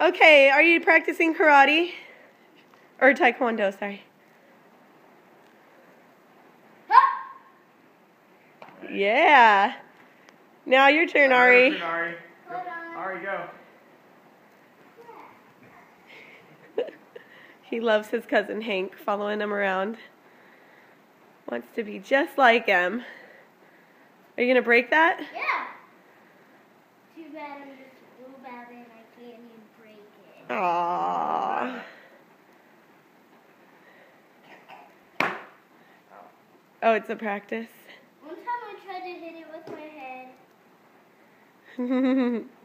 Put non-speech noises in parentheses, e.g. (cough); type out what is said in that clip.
Okay, are you practicing karate? Or taekwondo, sorry. Yeah. Now your turn, Ari. Turn, Ari. Hold. Ari, go. (laughs) He loves his cousin Hank, following him around. Wants to be just like him. Are you gonna break that? Yeah. Too bad I'm just real bad and I can't even break it. Aww. Oh, it's a practice. One time I tried to hit it with my head. (laughs)